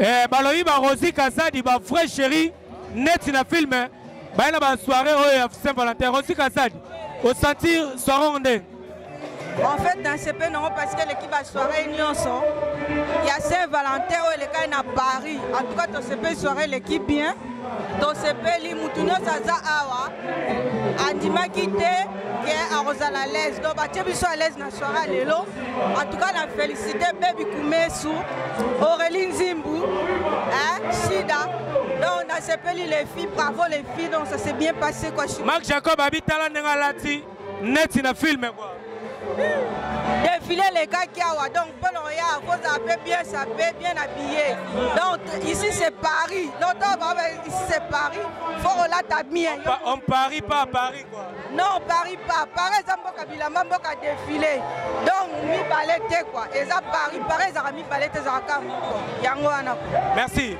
Eh, balobi barosi kazadi bavrai chéri neti na filme baye na basoire oyo ya saint valentin. Rosi kazadi osentir soirongo ndenge en fait nasepe nango parce que eleki basoire nyonso ya saint valentin oyo elekai na paris. En tout cas tosepeli soire eleki bien. Tosepeli mutu nyonso aza awa ah, andimaki te qui est à l'aise. Donc, bah, tu es à l'aise dans la soirée Lélo. En tout cas, la félicité, Baby Koumesou, Aurélie Zimbu, hein, Sida. Donc, dans ce pays, les filles, bravo les filles. Donc, ça s'est bien passé. Quoi. mark jacob abitala ndenge alati neti na filme quoi défiler les gars qui awa donc mpona koya kozala mpe bien sapé bien habillé donc ici c'est paris baba ici c'est paris fo kolata bien. On parie pas à paris quoi. Non paris pas. Paris eza mboka bilamba mboka défilé. Donc mibale te quoi. Eza paris paris ezalaka mibale te ezalaka moko yango wana. Merci